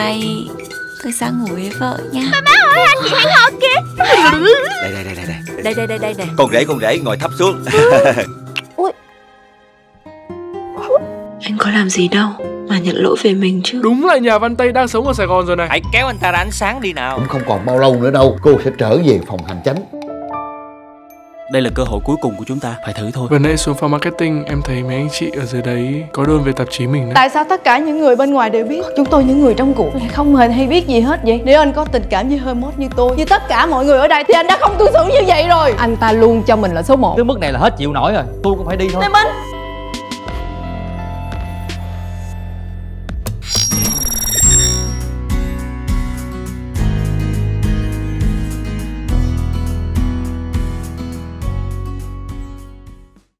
Nay tôi sang ngủ với vợ nha. Má ơi anh chị hẹn hò kìa. Đây đây đây đây đây. Đây đây đây đây nè Con rể con rể ngồi thấp xuống. Anh có làm gì đâu Mà nhận lỗi về mình chứ. Đúng là nhà Văn Tây đang sống ở Sài Gòn rồi này. Hãy kéo anh ta ra ánh sáng đi nào. Cũng không còn bao lâu nữa đâu Cô sẽ trở về phòng hành chánh Đây là cơ hội cuối cùng của chúng ta. Phải thử thôi. Vừa nãy xuống phòng marketing Em thấy mấy anh chị ở dưới đấy Có đơn về tạp chí mình đấy. Tại sao tất cả những người bên ngoài đều biết? Chúng tôi những người trong cuộc. Lại không hề hay biết gì hết vậy. Nếu anh có tình cảm với hơi mốt như tôi Như tất cả mọi người ở đây Thì anh đã không cư xử như vậy rồi. Anh ta luôn cho mình là số 1 Tới mức này là hết chịu nổi rồi. Tôi cũng phải đi thôi. Lê Minh